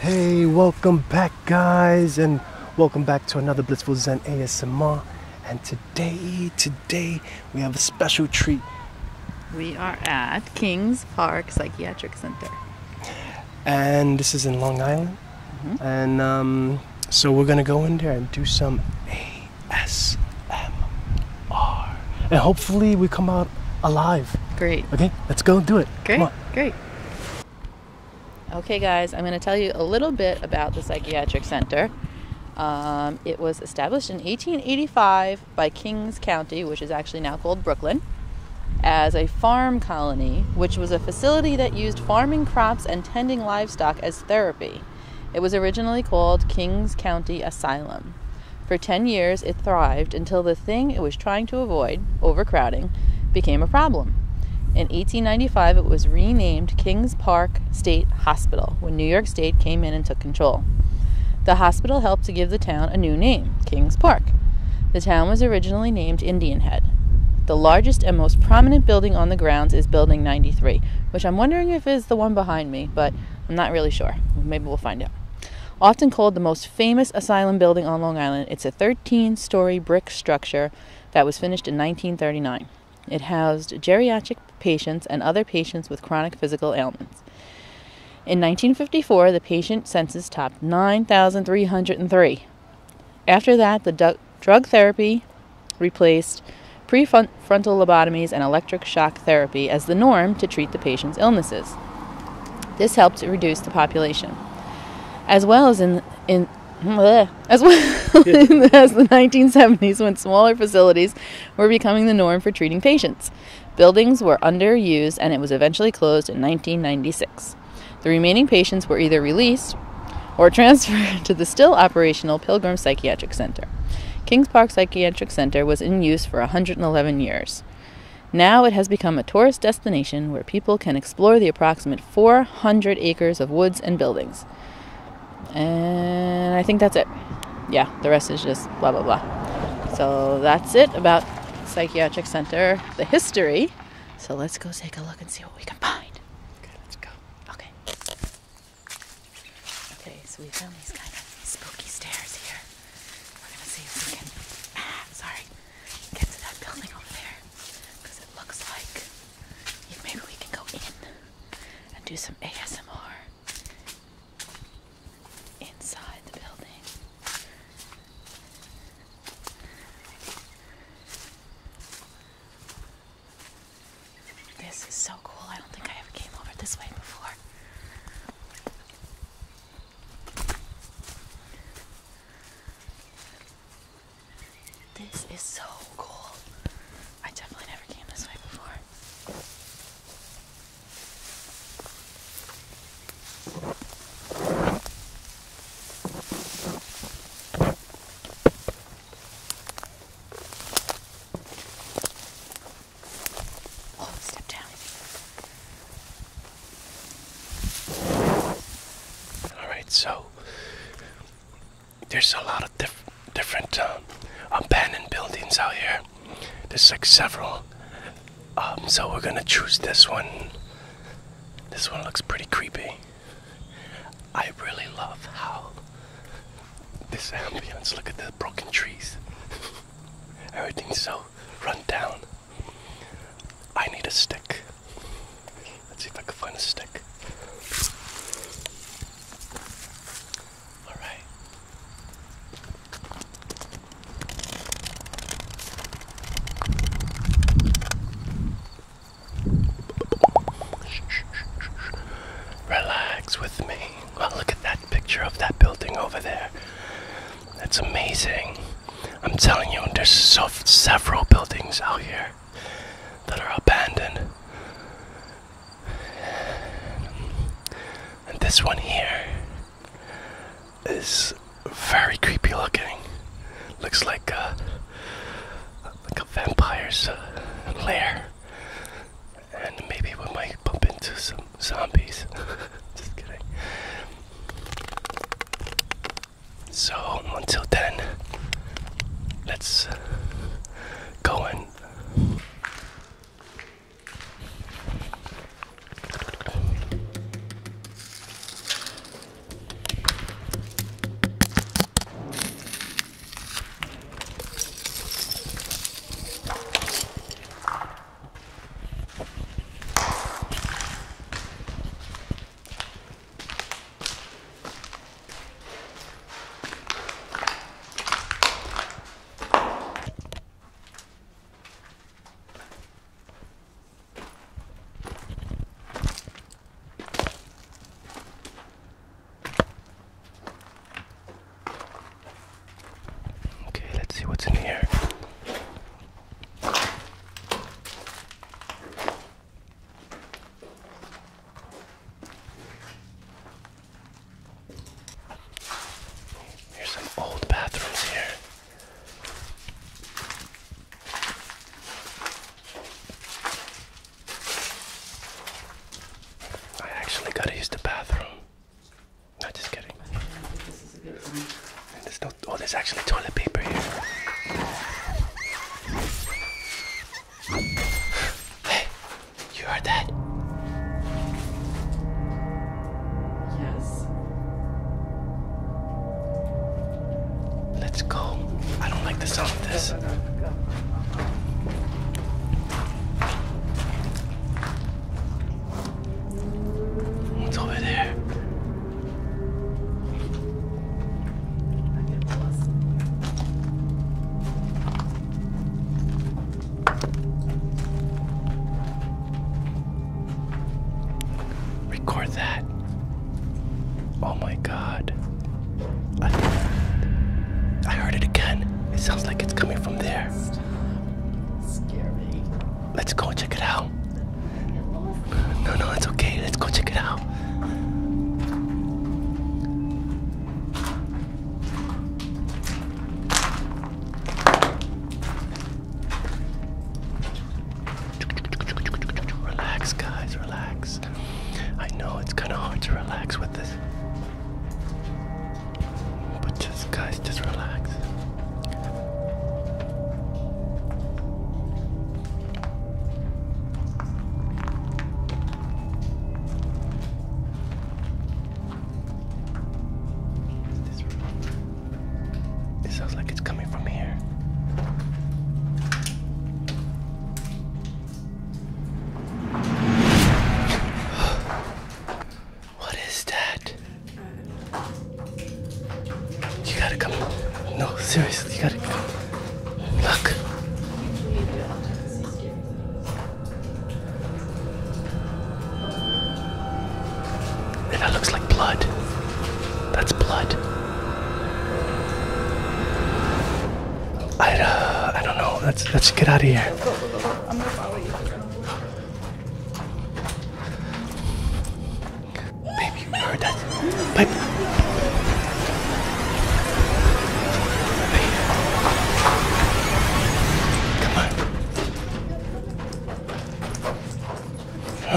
Hey, welcome back, guys, and welcome back to another Blissful Zen ASMR. And today, today, we have a special treat. We are at Kings Park Psychiatric Center. And this is in Long Island. And um, so we're gonna go in there and do some ASMR. And hopefully, we come out alive. Great. Okay, let's go do it. Great. Come on. Great. Okay, guys, I'm going to tell you a little bit about the Psychiatric Center. Um, it was established in 1885 by Kings County, which is actually now called Brooklyn, as a farm colony, which was a facility that used farming crops and tending livestock as therapy. It was originally called Kings County Asylum. For 10 years, it thrived until the thing it was trying to avoid, overcrowding, became a problem. In 1895, it was renamed Kings Park State Hospital when New York State came in and took control. The hospital helped to give the town a new name, Kings Park. The town was originally named Indian Head. The largest and most prominent building on the grounds is Building 93, which I'm wondering if is the one behind me, but I'm not really sure. Maybe we'll find out. Often called the most famous asylum building on Long Island, it's a 13 story brick structure that was finished in 1939. It housed geriatric patients and other patients with chronic physical ailments. In 1954, the patient census topped 9,303. After that, the drug therapy replaced prefrontal lobotomies and electric shock therapy as the norm to treat the patient's illnesses. This helped to reduce the population. As well as in, in bleh, as well as the 1970s when smaller facilities were becoming the norm for treating patients. Buildings were underused and it was eventually closed in 1996. The remaining patients were either released or transferred to the still operational Pilgrim Psychiatric Center. Kings Park Psychiatric Center was in use for 111 years. Now it has become a tourist destination where people can explore the approximate 400 acres of woods and buildings. And I think that's it. Yeah, the rest is just blah blah blah. So that's it about Psychiatric Center, the history. So let's go take a look and see what we can find. Okay, let's go. Okay. Okay, so we found these kind of spooky stairs here. We're gonna see if we can, ah, sorry, get to that building over there. Because it looks like maybe we can go in and do some ASMR inside the building. This is so cool. I don't think I ever came over this way before. This is so cool. I definitely never came this way before. Oh, step down. All right, so there's a lot of diff- different um, abandoned buildings out here. There's like several. Um, so we're gonna choose this one. This one looks pretty creepy. I really love how this ambience. Look at the broken trees. Everything's so run down. I need a stick. Let's see if I can find a stick. All right. Relax with me. Well, look at that picture of that building over there. That's amazing. I'm telling you, there's so several buildings out here that are abandoned. And this one here is very creepy looking. Looks like a like a vampire's uh, lair. And maybe we might bump into some zombies. Just kidding. So until then, let's what's in here. Here's some old bathrooms here. I actually gotta use the bathroom. No, just kidding. Oh, there's actually toilet paper here. I, uh, I don't know. Let's let's get out of here. Baby, you heard that? Babe. Come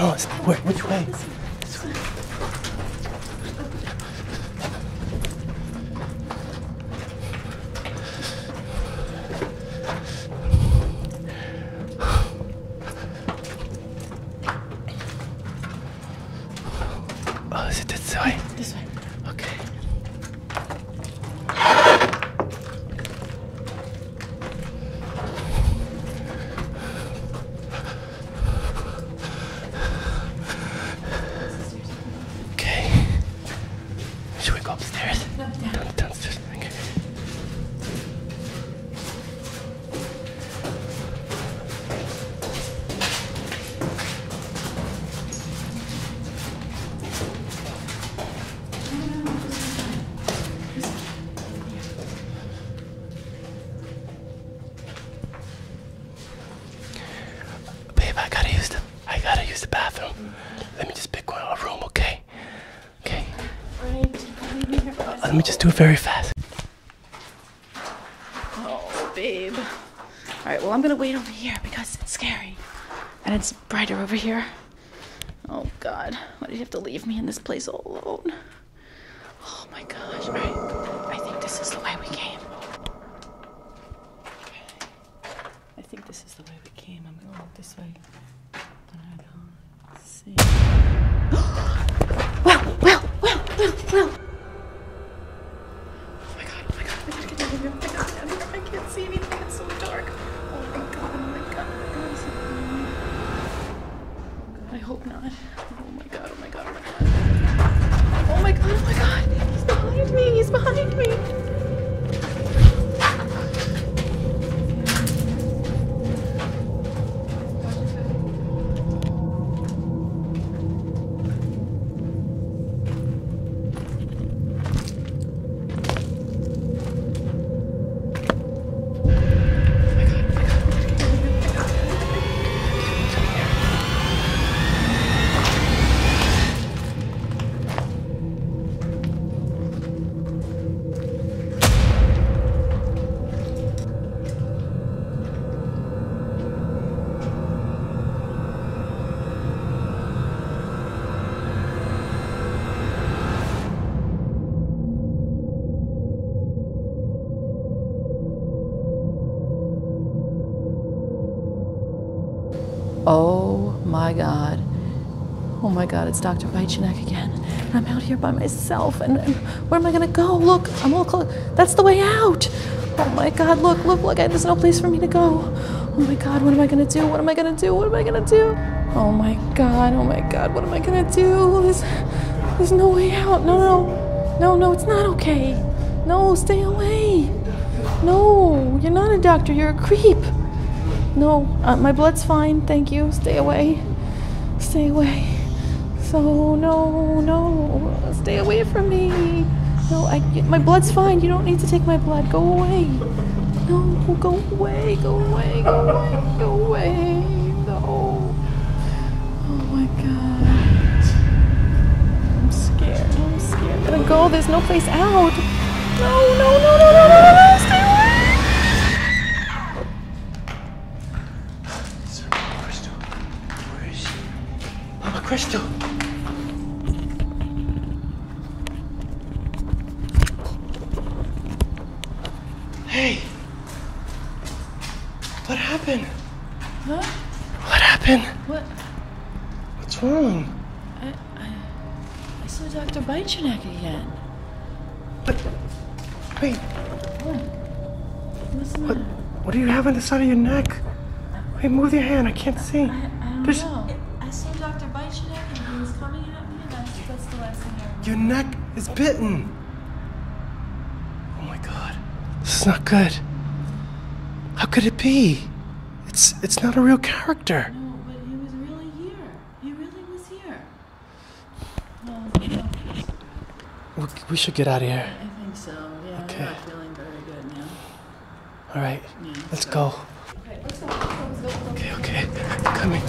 on. It's, where, which way. Very fast. Oh, babe. All right, well, I'm gonna wait over here because it's scary. And it's brighter over here. Oh, God. Why did you have to leave me in this place all alone? Oh, my gosh. All right. I think this is the way we came. Okay. I think this is the way we came. I'm gonna look this way. But I don't see. well, well, well, well, well. Oh my god. Oh my god, it's Dr. Biteyoneck again. And I'm out here by myself. And, and where am I gonna go? Look, I'm all close. That's the way out. Oh my god, look, look, look. There's no place for me to go. Oh my god, what am I gonna do? What am I gonna do? What am I gonna do? Oh my god, oh my god, what am I gonna do? There's, there's no way out. No, no, no, no, it's not okay. No, stay away. No, you're not a doctor, you're a creep. No, uh, my blood's fine, thank you. Stay away. Stay away. So, no, no, stay away from me. No, I, my blood's fine. You don't need to take my blood. Go away. No, go away, go away, go away, go away. No. Oh my god. I'm scared. I'm scared. I'm gonna go. There's no place out. No, no, no, no, no, no, no. Stay Chrystal. Hey. What happened? Huh? What happened? What? What's wrong? I, I, I saw Dr. Biteyoneck again. But wait, What's the what what do you have on the side of your neck? Wait, move your hand. I can't see. I, I don't There's- know. I saw Dr. Biteyoneck and he was coming at me, and that's, that's the last thing I remember. Your neck is bitten. Oh my god. This is not good. How could it be? It's it's not a real character. No, but he was really here. He really was here. No, We, should get out of here. I think so. Yeah, Okay. I'm not feeling very good now. All right. Yeah, Let's go. Okay, let's go. Let's go. Let's go. Okay, okay. Coming.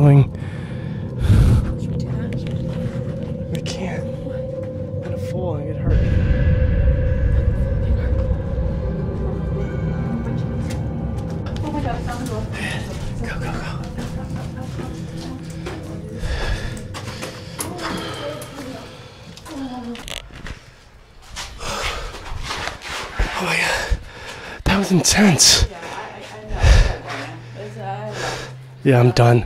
What I. I can't. I'm gonna fall and get hurt. Oh my god, found the door. Go, go, go. Oh my god. That was intense. Yeah, I'm done.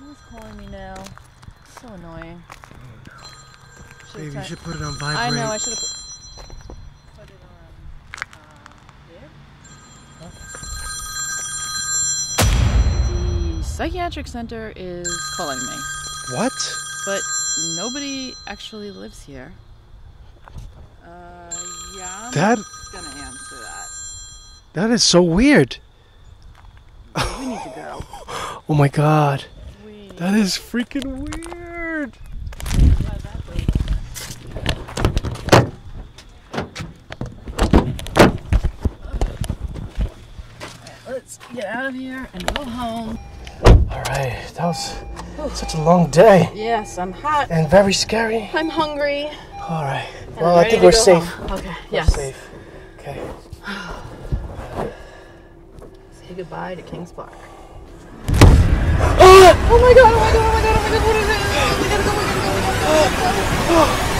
Who's calling me now? So annoying. Should've Baby, you tried- should put it on vibrate. I know, I should have put, put it on. Uh, there? The psychiatric center is calling me, What? but nobody actually lives here. Uh, yeah, I'm That gonna answer that. that is so weird. We need to go. Oh my god. We That is freaking weird. Let's get out of here and go home. That was such a long day Yes, I'm hot. and very scary. I'm hungry. All right. and Well, I think we're safe. home. Okay. We're Yes. safe. Okay. Say goodbye to Kings Park. Oh my god! Oh my god! Oh my god! Oh my god! What is it? We gotta go! We gotta go! We gotta go! We gotta go!